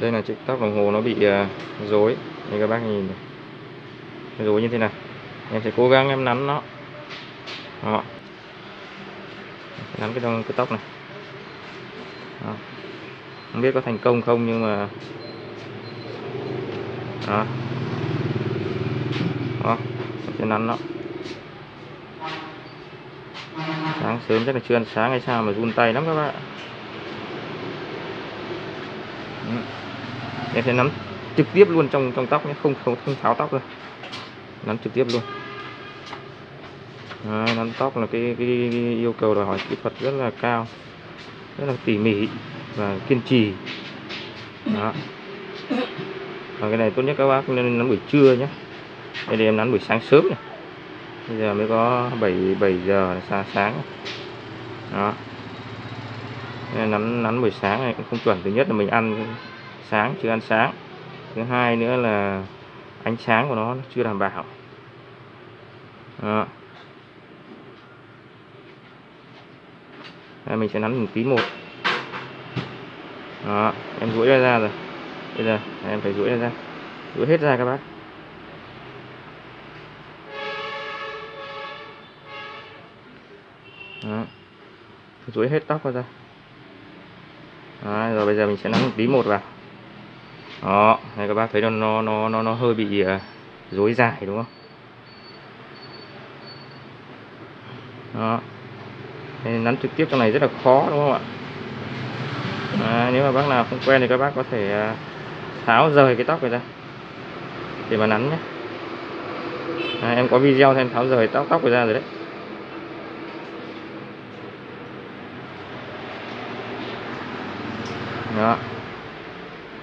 đây là chiếc tóc đồng hồ nó bị à, rối. Đây các bác nhìn này. rối như thế này. Em sẽ cố gắng em nắn nó. Đó. nắn cái, cái tóc này. Đó. không biết có thành công không nhưng mà đó. Đó. Sẽ nắn nó. Sáng sớm chắc là chưa ăn sáng hay sao mà run tay lắm các bạn em sẽ nắm trực tiếp luôn trong trong tóc nhé. Không không không tháo tóc đâu. Nắm trực tiếp luôn. Đấy, nắn tóc là cái, cái, cái yêu cầu đòi hỏi kỹ thuật rất là cao rất là tỉ mỉ và kiên trì. Đó. Và cái này tốt nhất các bác nên nắn buổi trưa nhé. Đây em nắn buổi sáng sớm này. Bây giờ mới có 7 7 giờ sáng sáng. Đó. Nên nắn nắn buổi sáng này cũng không chuẩn. Thứ nhất là mình ăn sáng chưa ăn sáng. Thứ hai nữa là ánh sáng của nó chưa đảm bảo. Đó. Đây, mình sẽ nắn một tí một. Đó em duỗi ra, ra rồi. Bây giờ em phải duỗi ra duỗi hết ra các bác. Đó. duỗi hết tóc ra. Đó, rồi bây giờ mình sẽ nắn một tí một vào đó này các bác thấy nó nó nó nó, nó hơi bị ờ, rối dài đúng không? Đó. Nên nắn trực tiếp trong này rất là khó đúng không ạ? À, nếu mà bác nào không quen thì các bác có thể ờ, tháo rời cái tóc này ra để mà nắn nhé. À, em có video thêm tháo rời tóc tóc này ra rồi đấy đó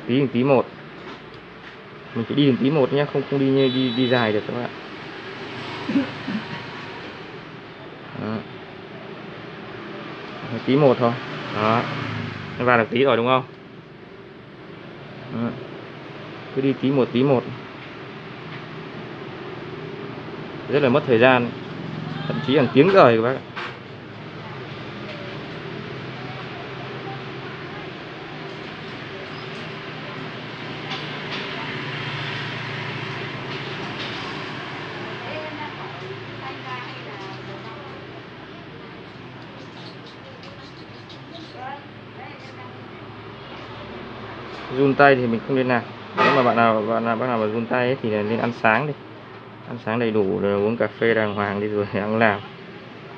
tí tí một. Mình phải đi đường tí một nhé không không đi đi đi dài được các bạn đó. tí một thôi. Đó. Nó vào được tí rồi đúng không? Đó. cứ đi tí một tí một. Rất là mất thời gian, thậm chí hàng tiếng rồi các bác ạ. Run tay thì mình không nên làm. Nếu mà bạn nào bạn nào bác nào mà run tay ấy, thì nên ăn sáng đi. Ăn sáng đầy đủ rồi uống cà phê đàng hoàng đi rồi ăn làm.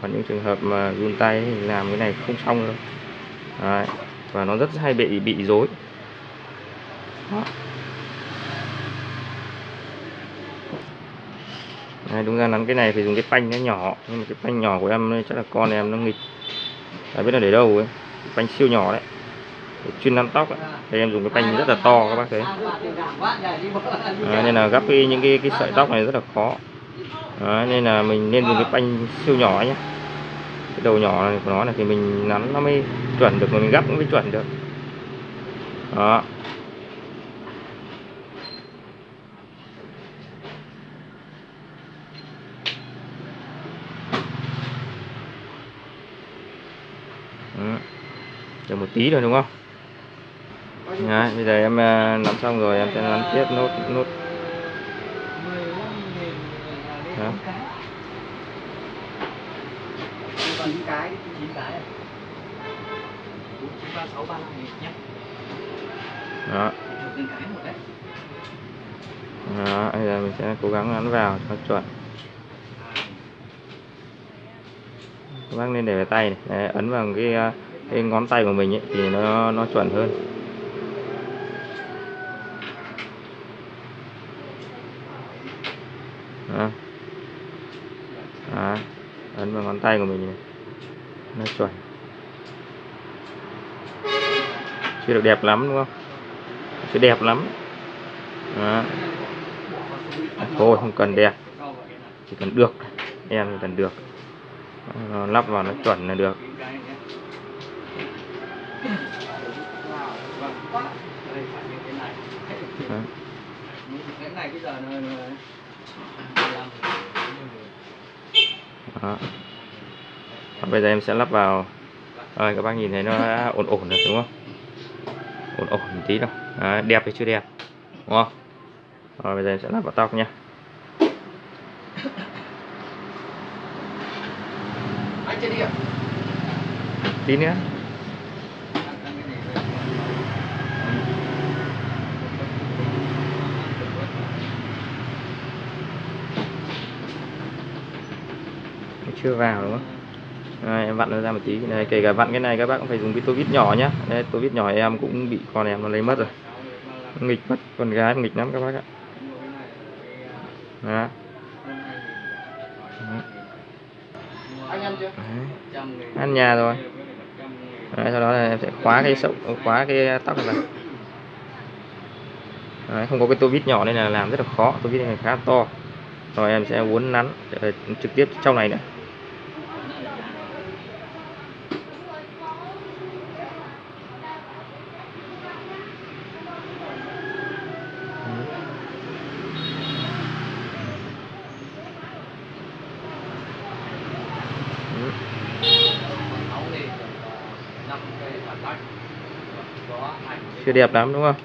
Còn những trường hợp mà run tay thì làm cái này không xong đâu. Đấy. và nó rất hay bị bị rối. Đó. Đấy, đúng ra nắn cái này phải dùng cái phanh nó nhỏ nhưng mà cái phanh nhỏ của em chắc là con em nó nghịch. Đấy, biết là để đâu ấy phanh siêu nhỏ đấy chuyên làm tóc ấy. Em dùng cái phanh rất là to các bác thấy. À, nên là gấp cái, những cái, cái sợi tóc này rất là khó. À, nên là mình nên dùng cái phanh siêu nhỏ nhé. Cái đầu nhỏ này của nó này thì mình nắn nó mới chuẩn được mà mình gấp cũng mới chuẩn được. Đó. Được một tí rồi đúng không? Đấy, bây giờ em ờ, nắm xong rồi em sẽ nắm tiếp nốt nốt Đó. cái cái bốn chín ba sáu ba năm nhé Đó. Đó, bây giờ mình sẽ cố gắng nắn vào cho chuẩn các bác nên để vào tay này. Đấy, ấn vào cái, ờ, cái ngón tay của mình ấy, thì nó nó chuẩn hơn đó. Đó. ấn vào ngón tay của mình này. Nó chuẩn. Chưa được đẹp lắm, đúng không? Chưa đẹp lắm. Đó. À, thôi, không cần đẹp. Chỉ cần được. Em chỉ cần được. Nó lắp vào nó chuẩn là được. Đó. cái này bây giờ nó đó. Và bây giờ em sẽ lắp vào. Rồi các bác nhìn thấy nó đã ổn ổn rồi đúng không? Ổn ổn một tí đâu. Đấy, đẹp thì chưa đẹp? Đúng không? Rồi bây giờ em sẽ lắp vào tóc à tí nữa chưa vào đúng không? Đây, em vặn nó ra một tí. Này kể cả vặn cái này các bác cũng phải dùng cái tô vít nhỏ nhá. Đây tô vít nhỏ em cũng bị con em nó lấy mất rồi. Nghịch mất con gái nghịch lắm các bác ạ. Đó. Ăn chưa? Đấy. ăn nhà rồi. Đấy, sau đó là em sẽ khóa cái sậu khóa cái tóc này Đấy, không có cái tô vít nhỏ nên là làm rất là khó. Tô vít này khá to. Rồi em sẽ uốn nắn ờ, trực tiếp trong này nữa chưa đẹp lắm đúng không?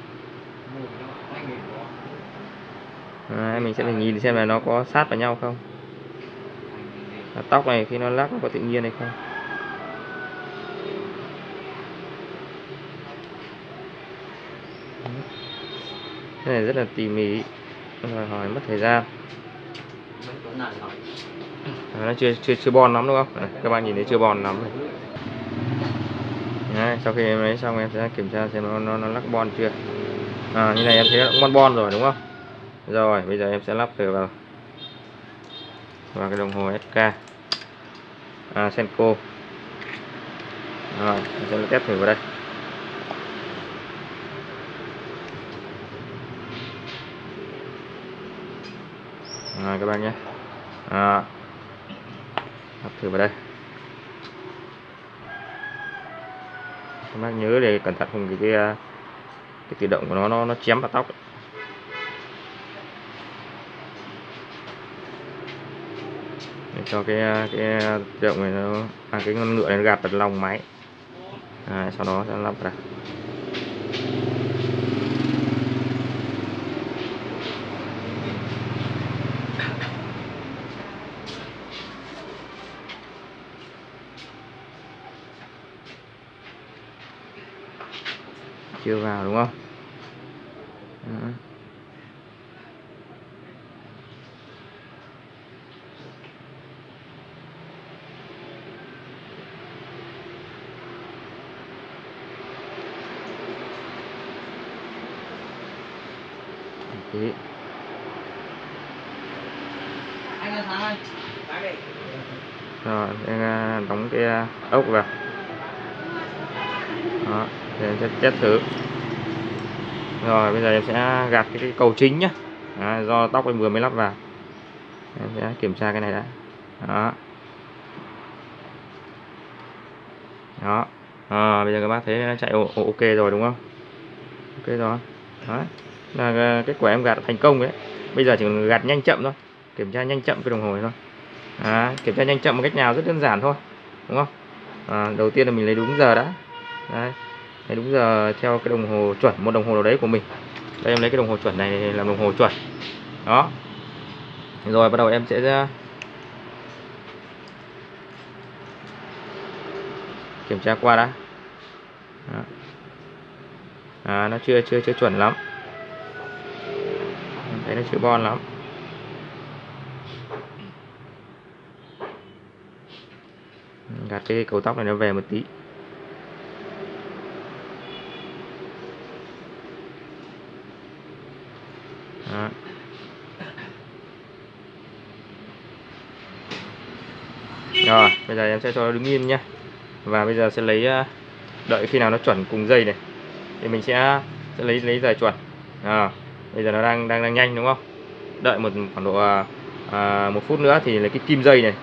Đấy, mình sẽ phải nhìn xem là nó có sát vào nhau không. Là tóc này khi nó lắc nó có tự nhiên hay không? Cái này rất là tỉ mỉ. Đòi hỏi mất thời gian. À, nó chưa chưa chưa bon lắm đúng không? Đấy, các bạn nhìn thấy chưa bon lắm này. Đấy, sau khi em lấy xong em sẽ kiểm tra xem nó nó, nó lắc bon chưa. À, như này em thấy nó cũng bon bon rồi đúng không? Rồi bây giờ em sẽ lắp thử vào vào cái đồng hồ SK à, Senko rồi em sẽ test thử vào đây. Rồi các bạn nhé. À, lắp thử vào đây. Các bác nhớ để cẩn thận không cái à, cái, cái tự động của nó nó nó chém vào tóc để cho cái à, cái à, tự động này nó à, cái con ngựa này nó gạt vào lòng máy. À, sau đó sẽ lắp vào đây. Chưa vào đúng không Đó. Đấy. rồi em à, đóng cái à, ốc vào đó để test, sẽ test thử. Rồi bây giờ em sẽ gạt cái, cái cầu chính nhá. Đó, do tóc em vừa mới lắp vào. Em sẽ kiểm tra cái này đã. Đó. Đó. À, bây giờ các bác thấy nó chạy ok rồi đúng không? Ok rồi. Đó. Là ờ, kết quả em gạt thành công đấy. Bây giờ chỉ cần gạt nhanh chậm thôi. Kiểm tra nhanh chậm cái đồng hồ này thôi. À, kiểm tra nhanh chậm một cách nào rất đơn giản thôi. Đúng không? À, đầu tiên là mình lấy đúng giờ đã. Đấy đấy, đúng giờ theo cái đồng hồ chuẩn một đồng hồ nào đấy của mình. Đây em lấy cái đồng hồ chuẩn này làm đồng hồ chuẩn. Đó. Rồi bắt đầu em sẽ ra. Kiểm tra qua đã. Đó. À, nó chưa chưa chưa chuẩn lắm. Em thấy nó chưa bon lắm. Gạt cái cầu tóc này nó về một tí Đó. rồi bây giờ em sẽ cho nó đứng yên nhá. Và bây giờ sẽ lấy ờ, đợi khi nào nó chuẩn cùng dây này thì mình sẽ sẽ lấy lấy dài chuẩn. À, bây giờ nó đang đang đang nhanh đúng không? Đợi một khoảng độ à, một phút nữa thì lấy cái kim dây này.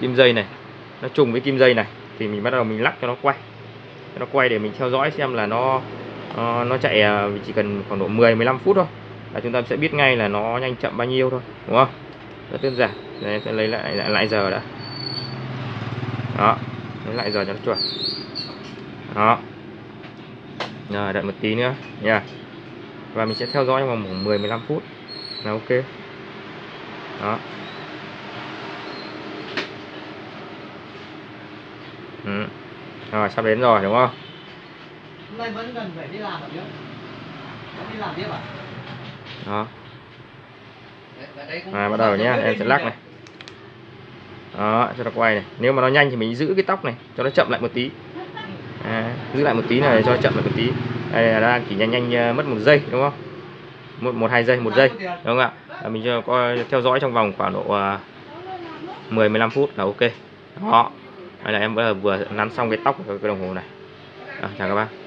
Kim dây này nó trùng với kim dây này thì mình bắt đầu mình lắc cho nó quay. Cho nó quay để mình theo dõi xem là nó nó, nó chạy chỉ cần khoảng độ 10 15 phút thôi. Là chúng ta sẽ biết ngay là nó nhanh chậm bao nhiêu thôi đúng không? Rất đơn giản. Đây, sẽ lấy lại lại, lại giờ đã đó. Lấy lại giờ cho nó chuẩn đó. Rồi đợi một tí nữa. Nha. Và mình sẽ theo dõi trong vòng khoảng 10 15 phút. Là ok. Đó. Ừ. rồi sắp đến rồi đúng không? Hôm nay vẫn cần phải đi làm ở vẫn đi làm tiếp à? Đó. À, bắt đầu nhá giống em sẽ lắc này đó cho nó quay này. Nếu mà nó nhanh thì mình giữ cái tóc này cho nó chậm lại một tí. À, giữ lại một tí này cho nó chậm lại một tí. Đây là đang chỉ nhanh nhanh ờ, mất một giây đúng không? Một một hai giây một giây đúng không ạ? À, mình cho coi theo dõi trong vòng khoảng độ uh, 10 15 phút là ok. Đó. Đây là em vừa nắn xong cái tóc của cái đồng hồ này. À, chào các bạn